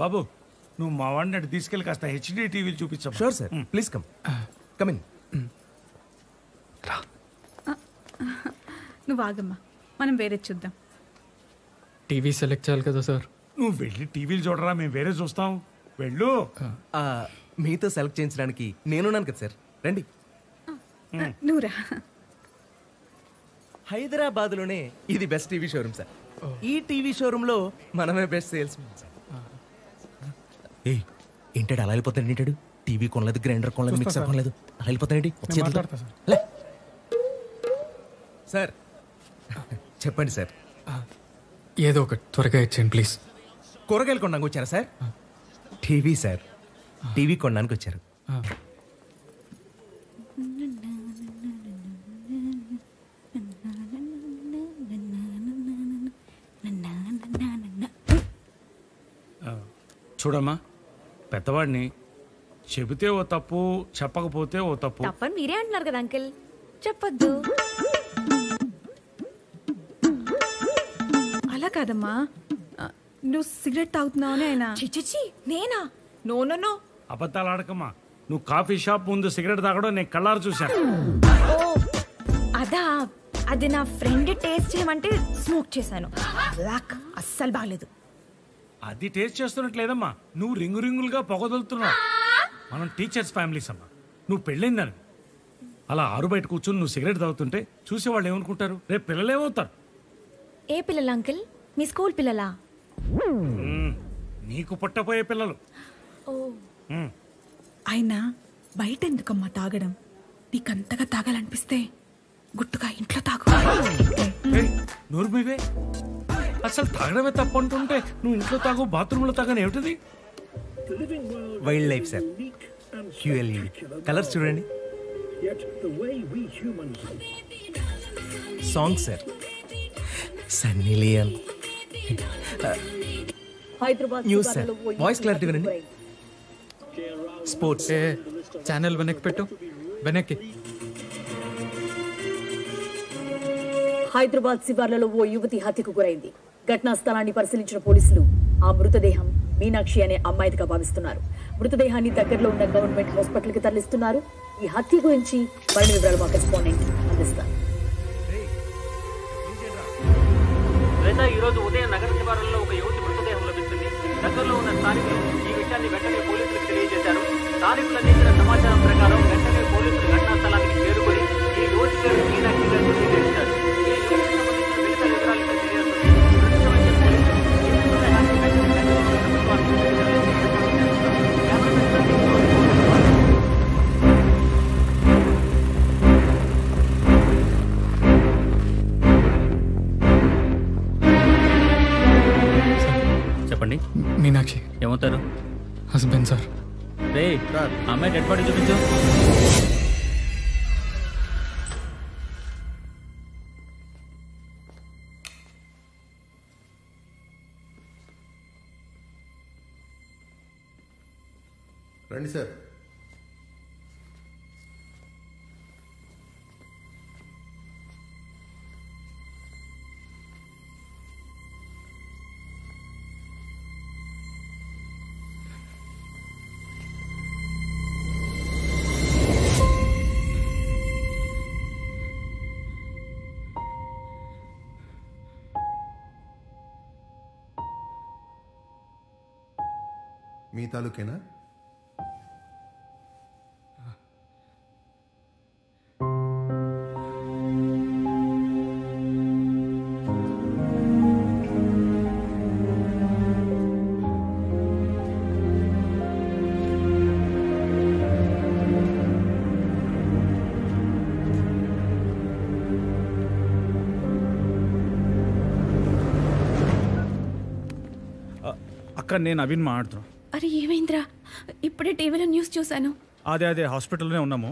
బాబు నువ్వు మా వాడిని అటు తీసుకెళ్ళి కాస్త హెచ్డి టీవీలు చూపించా sure sir please come come in నువ్వు ఆగమ్మా. మనం వేరే చూద్దాం. టీవీ సెలెక్ట్ చేయాలి కదా సార్ నువ్వు వెళ్ళి టీవీలు చూడరా మేము వేరే చూస్తాం. వెళ్ళు. మీతో సెలెక్ట్ చేయించడానికి నేనున్నాను కదా సార్ రండి. నువ్వురా హైదరాబాద్లోనే ఇది బెస్ట్ టీవీ షోరూమ్ సార్ ఈ టీవీ షోరూంలో మనమే బెస్ట్ సేల్స్ ఏ ఏంటాడు అలా వెళ్ళిపోతాడు ఏంటాడు టీవీ కొనలేదు గ్రైండర్ కొనలేదు మిక్సర్ కొనలేదు అలా. లే. సార్. చెప్పండి సార్. ఏదో ఒకటి త్వరగా ఇచ్చేయండి ప్లీజ్. కూరగాయలు కొనడానికి వచ్చారా సార్? TV sir. టీవీ కొనడానికి వచ్చారు. చూడమ్మా. పెద్దవాడిని చెబితే ఓ తప్పు చెప్పకపోతే ఓ తప్పు. తప్పని మీరే అంటున్నారు కదా అంకిల్. చెప్పొద్దు. అలా కాదమ్మా. ఆ, నువ్వు సిగరెట్ ఆయన. చిచిచి నేనా? No no no. అబద్ధాలు ఆడకమ్మా. నువ్వు కాఫీ షాప్ ముందు సిగరెట్ తాగడం నేను కళ్ళారు చూశాను. ఓ అదా అది నా ఫ్రెండ్ టేస్ట్ చేయమంటే స్మోక్ చేశాను. అస్సలు బాగలేదు. అది టేస్ట్ చేస్తున్నట్లేదమ్మా. నువ్వు రింగు రింగులుగా పొగదలుతున్నావు. మనం టీచర్స్ ఫ్యామిలీస్ అమ్మా. నువ్వు పెళ్ళైందని అలా ఆరు బయట కూర్చొని నువ్వు సిగరెట్ తాగుతుంటే చూసే వాళ్ళు ఏమనుకుంటారు? రేపు పిల్లలు ఏమవుతారు? ఏ పిల్లలు అంకిల్? మీ స్కూల్ పిల్లలా. నీకు పుట్టపోయే పిల్లలు. అయినా బయట ఎందుకమ్మా తాగడం? నీకంతగా తాగాలనిపిస్తే గుట్టుగా ఇంట్లో తాగు. నోరు మీవే అసలు తాగడమే తప్పు అంటుంటే నువ్వు ఇంట్లో తాగు బాత్రూంలో తాగని ఏమిటిది wild life sir QLED colours చూడండి song sir Sunny Leone Hyderabad news sir voice clarity వినండి స్పోర్ట్స్ ఏ ఛానల్ వెనక్కి పెట్టు వెనక్కి హైదరాబాద్ శివార్లలో ఓ యువతి హత్యకు గురైంది ఘటనా స్థలాన్ని పరిశీలించిన పోలీసులు ఆ మృతదేహం మీనాక్షి అనే అమ్మాయిదిగా భావిస్తున్నారు. మృతదేహాన్ని దగ్గరలో ఉన్న గవర్నమెంట్ హాస్పిటల్కి తరలిస్తున్నారు. ఈ హత్య గురించి మరిన్ని వివరాలు మా కరెస్పాండెంట్ అందిస్తారు. ఈరోజు ఉదయం నగర శివారుల్లో ఒక యువతి మృతదేహం లభిస్తుంది. దగ్గరలో ఉన్న స్థానికులు ఈ విషయాన్ని వెంటనే పోలీసులకు తెలియజేశారు. స్థానికులు అందించిన సమాచారం ప్రకారం వెంటనే పోలీసులు చెప్పండి మీనాక్షి. ఏమవుతారు? Husband sir. రే అమ్మాయి డెడ్ బాడీ చూపించు. రండి సార్. మీ తాలూకేనా? అక్క నేను అభిన్ మాట్లాడుతున్నాను అరే ఏమైందిరా? ఇప్పుడే టీవీలో న్యూస్ చూశాను. అదే అదే హాస్పిటల్లోనే ఉన్నాము.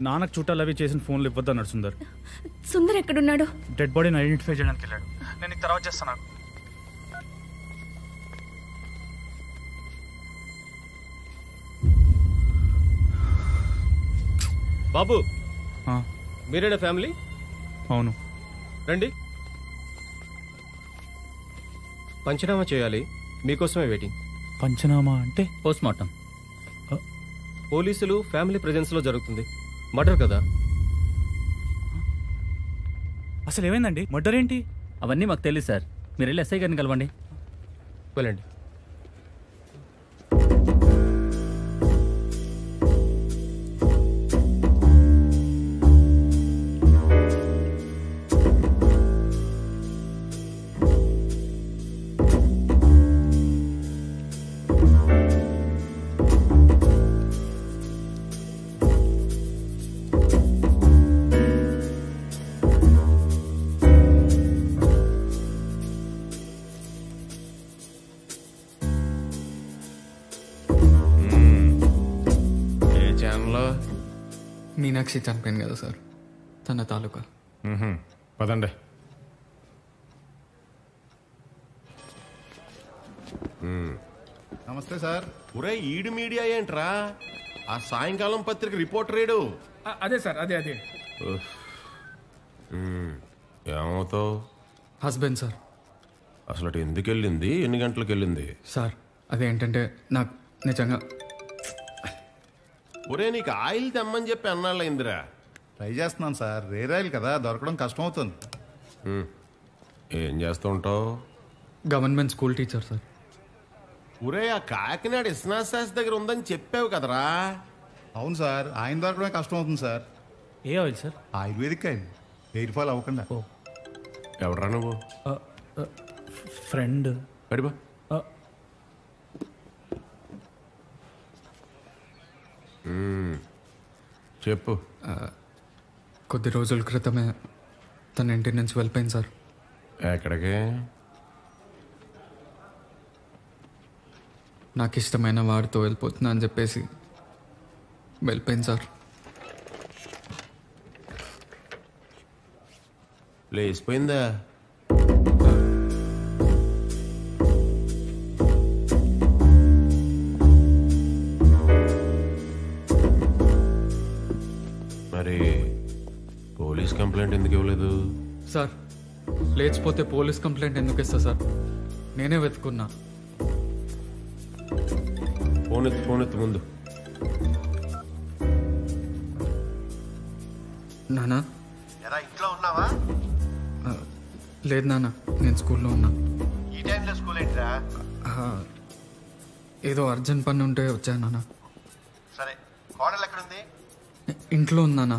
నాన్నకు చుట్టాలు అవి చేసిన ఫోన్లు ఇవ్వద్దన్నాడు సుందర్. సుందర్ ఎక్కడున్నాడు? డెడ్ బాడీని ఐడెంటిఫై చేయడానికి వెళ్ళాడు. నేను తర్వాత చేస్తాను బాబు ఆ, మీరేనా ఫ్యామిలీ? అవును. రండి. పంచనామా చేయాలి. మీకోసమే వెయిటింగ్. పంచనామా అంటే? పోస్ట్ మార్టం పోలీసులు ఫ్యామిలీ ప్రెజెన్స్లో జరుగుతుంది. మర్డర్ కదా? అసలు ఏమైందండి మర్డర్ ఏంటి? అవన్నీ మాకు తెలియదు సార్. మీరు వెళ్ళి ఎస్ఐ గారిని కలవండి. వెళ్ళండి. మీనాక్షి చనిపోయింది కదా సార్. తన తాలూకా. పదండి. నమస్తే సార్. ఒరే ఈడు మీడియా ఏంట్రా? ఆ సాయంకాలం పత్రిక రిపోర్టర్ ఏడు అదే సార్ అదే అదే. ఏమవుతావు? Husband sir. అసలు అటు ఎందుకు వెళ్ళింది ఎన్ని గంటలకు వెళ్ళింది సార్ అదేంటంటే నాకు నిజంగా ఒరే నీకు ఆయిల్ తెమ్మని చెప్పి అన్నాళ్ళైందిరా ట్రై చేస్తున్నాను సార్. రేర్ ఆయిల్ కదా దొరకడం కష్టం అవుతుంది ఏం చేస్తూ ఉంటావు? Government school teacher sir. ఒరే ఆ కాకినాడ ఇస్నాథ్ శాస్త్రి దగ్గర ఉందని చెప్పావు కదరా? అవును సార్ ఆయన దొరకడమే కష్టం అవుతుంది సార్. ఏ oil sir? Ayurvedic oil. Hair fall అవ్వకుండా. ఎవడరా నువ్వు? ఫ్రెండ్. పడిపో చెప్పు. కొద్ది రోజుల క్రితమే తన ఇంటి నుంచి వెళ్ళిపోయింది సార్. ఎక్కడికి? నాకు ఇష్టమైన వాడితో వెళ్ళిపోతున్నా అని చెప్పేసి వెళ్ళిపోయింది సార్. లేచిపోయిందా? పోలీస్ కంప్లైంట్ ఎందుకు ఇవ్వలేదు? సార్ లేచిపోతే పోలీస్ కంప్లైంట్ ఎందుకు ఇస్తా సార్? నేనే వెతుకున్నా ఫోన్ ఎత్తు ఫోన్ ఎత్తు ముందు. నానా? ఎరా ఇంట్లో ఉన్నావా? లేదు నాన్న నేను స్కూల్లో ఉన్నా. ఈ టైంలో స్కూల్ ఏంట్రా? ఆ, ఏదో అర్జెంట్ పని ఉంటే వచ్చాను నాన్న సరే కోడలు ఎక్కడుంది? ఇంట్లో ఉన్నానా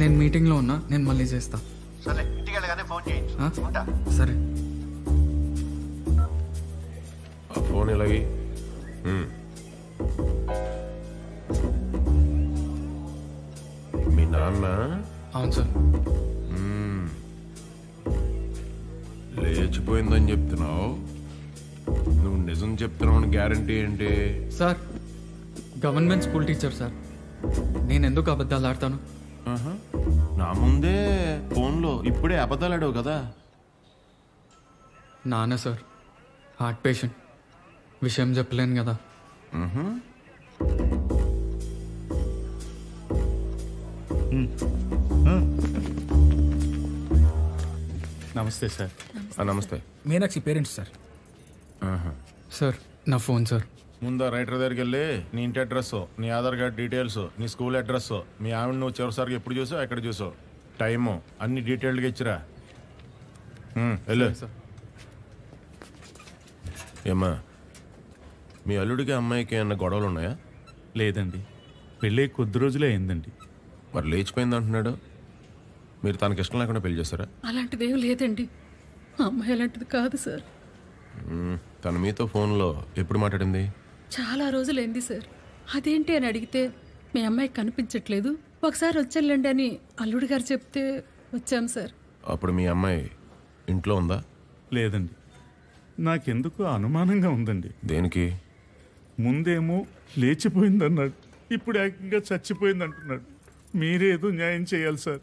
నేను మీటింగ్లో ఉన్నా నేను మళ్ళీ చేస్తా. సరే ఇంటికి వెళ్ళగానే ఫోన్ చేయించు? ఉంటా. సరే. ఆ ఫోన్ ఇలాగి మీ నాన్న? అవును సార్. లేచిపోయిందని చెప్తున్నావు. నువ్వు నిజం చెప్తున్నావు అని గ్యారంటీ ఏంటి? Sir government school teacher sir. నేను ఎందుకు అబద్ధాలు ఆడతాను. నా ముందే ఫోన్లో ఇప్పుడే అబద్ధాలు ఆడావు కదా. నాన్న సార్ హార్ట్ పేషెంట్. విషయం చెప్పలేను కదా. Namaste sir. Namaste. Meenakshi parents sir. Sir నా ఫోన్ సార్. ముందు రైటర్ దగ్గరికి వెళ్ళి నీ ఇంటి అడ్రస్ నీ ఆధార్ కార్డ్ డీటెయిల్స్ నీ స్కూల్ అడ్రస్ మీ ఆవిడ నువ్వు చివరిసారిగా ఎప్పుడు చూసావు ఎక్కడ చూసావు. టైము అన్ని డీటెయిల్డ్గా ఇచ్చిరా. ఉమ్, వెళ్ళు. సార్ ఏమ్మా మీ అల్లుడికి అమ్మాయికి ఏమన్నా గొడవలు ఉన్నాయా? లేదండి. పెళ్ళి కొద్ది రోజులే అయిందండి. మరి లేచిపోయింది అంటున్నాడు. మీరు తనకి ఇష్టం లేకుండా పెళ్ళి చేస్తారా అలాంటిది ఏం లేదండి. ఆ అమ్మాయి అలాంటిది కాదు సార్. తను మీతో ఫోన్లో ఎప్పుడు మాట్లాడింది? చాలా రోజులైంది సార్. అదేంటి అని అడిగితే మీ అమ్మాయి కనిపించట్లేదు. ఒకసారి వచ్చేళ్ళండి అని అల్లుడు గారు చెప్తే వచ్చాం సార్. అప్పుడు మీ అమ్మాయి ఇంట్లో ఉందా? లేదండి. నాకెందుకు అనుమానంగా ఉందండి. దేనికి? ముందేమో లేచిపోయింది అన్నాడు ఇప్పుడు ఏకంగా చచ్చిపోయింది అంటున్నాడు మీరేదో న్యాయం చేయాలి సార్.